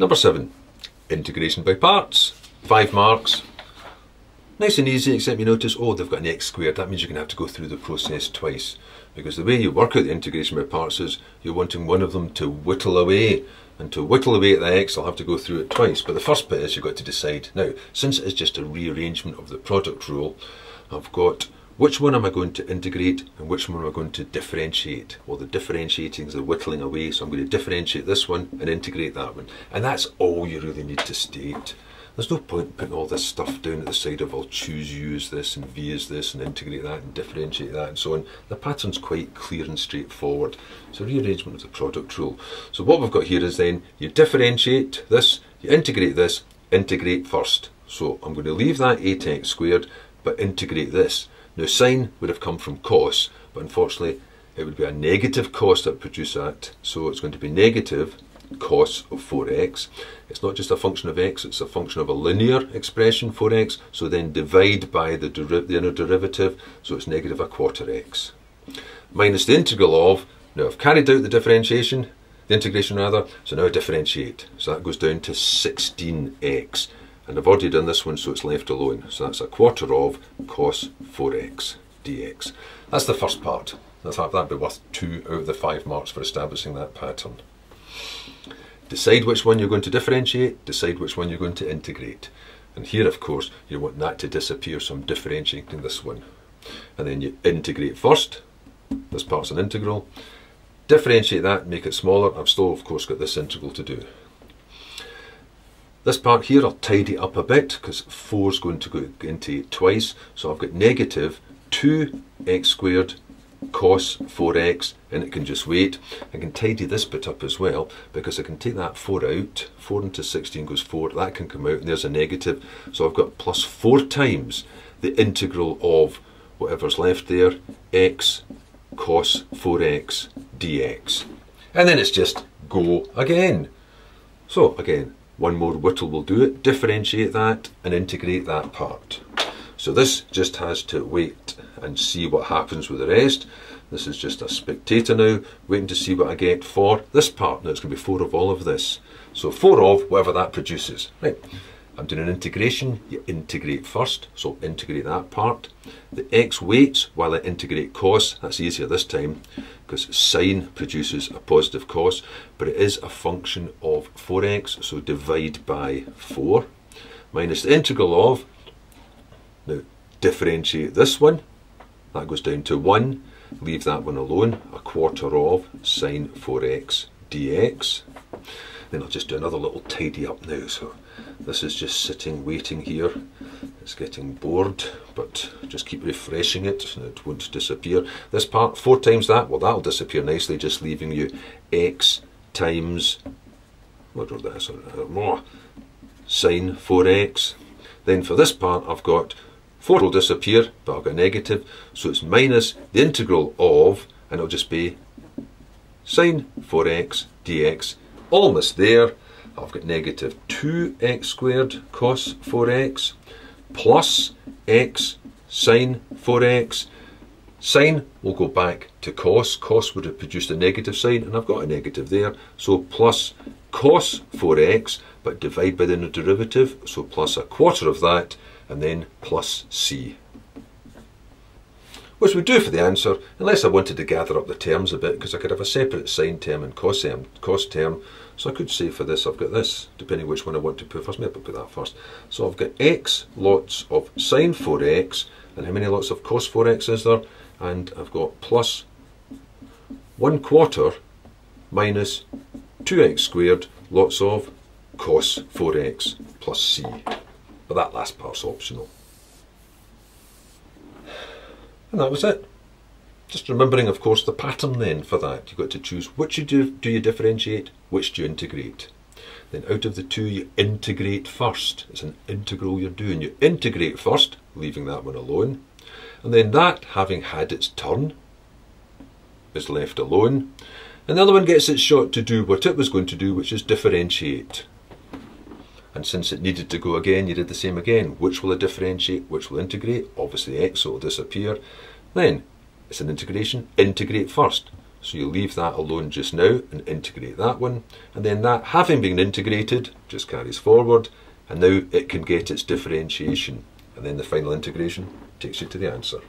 Number seven, integration by parts. Five marks. Nice and easy, except you notice, oh, they've got an x squared. That means you're going to have to go through the process twice. Because the way you work out the integration by parts is you're wanting one of them to whittle away. And to whittle away at the x, I'll have to go through it twice. But the first bit is you've got to decide. Now, since it's just a rearrangement of the product rule, I've got which one am I going to integrate and which one am I going to differentiate? Well, the differentiating is the whittling away, so I'm going to differentiate this one and integrate that one. And that's all you really need to state. There's no point putting all this stuff down at the side of I'll choose U as this and V as this and integrate that and differentiate that and so on. The pattern's quite clear and straightforward. It's a rearrangement of the product rule. So what we've got here is then you differentiate this, you integrate this, integrate first. So I'm going to leave that 8x squared but integrate this. Now sine would have come from cos, but unfortunately it would be a negative cos that produce that. So it's going to be negative cos of 4x. It's not just a function of x, it's a function of a linear expression, 4x, so then divide by the, the inner derivative, so it's negative a quarter x. Minus the integral of, now I've carried out the differentiation, the integration rather, so now I differentiate. So that goes down to 16x. And I've already done this one, so it's left alone. So that's a quarter of cos 4x dx. That's the first part. That'd be worth two out of the five marks for establishing that pattern. Decide which one you're going to differentiate, decide which one you're going to integrate. And here, of course, you want that to disappear, so I'm differentiating this one. And then you integrate first. This part's an integral. Differentiate that, make it smaller. I've still, of course, got this integral to do. This part here I'll tidy up a bit because 4 is going to go into it twice. So I've got negative 2x squared cos 4x and it can just wait. I can tidy this bit up as well because I can take that 4 out. 4 into 16 goes 4. That can come out and there's a negative. So I've got plus 4 times the integral of whatever's left there x cos 4x dx. And then it's just go again. So again, one more whittle will do it, differentiate that and integrate that part. So this just has to wait and see what happens with the rest. This is just a spectator now, waiting to see what I get for this part. Now it's going to be 4 of all of this. So 4 of whatever that produces. Right. I'm doing an integration, you integrate first, so integrate that part. The x waits while I integrate cos, that's easier this time, because sine produces a positive cos, but it is a function of 4x, so divide by 4, minus the integral of, now differentiate this one, that goes down to 1, leave that one alone, a quarter of sine 4x dx. Then I'll just do another little tidy up now. So this is just sitting waiting here. It's getting bored, but just keep refreshing it and it won't disappear. This part, four times that, well that'll disappear nicely, just leaving you x times, what was that, more, sine 4x. Then for this part I've got 4 will disappear, but I've got negative, so it's minus the integral of, and it'll just be sine 4x dx almost there. I've got negative 2x squared cos 4x plus x sine 4x. Sine will go back to cos. Cos would have produced a negative sine, and I've got a negative there. So plus cos 4x, but divide by the derivative, so plus a quarter of that, and then plus c which would do for the answer, unless I wanted to gather up the terms a bit, because I could have a separate sine term and cos term, cos term. So I could say for this, I've got this, depending which one I want to put first. Maybe I'll put that first. So I've got x lots of sine 4x, and how many lots of cos 4x is there? And I've got plus 1 quarter minus 2x squared lots of cos 4x plus c. But that last part's optional. And that was it. Just remembering, of course, the pattern then for that. You've got to choose which you do, do you differentiate, which do you integrate. Then out of the two, you integrate first. It's an integral you're doing. You integrate first, leaving that one alone. And then that, having had its turn, is left alone. And the other one gets its shot to do what it was going to do, which is differentiate. And since it needed to go again, you did the same again. Which will differentiate? Which will integrate? Obviously x will disappear. Then it's an integration. Integrate first. So you leave that alone just now and integrate that one. And then that having been integrated just carries forward and now it can get its differentiation. And then the final integration takes you to the answer.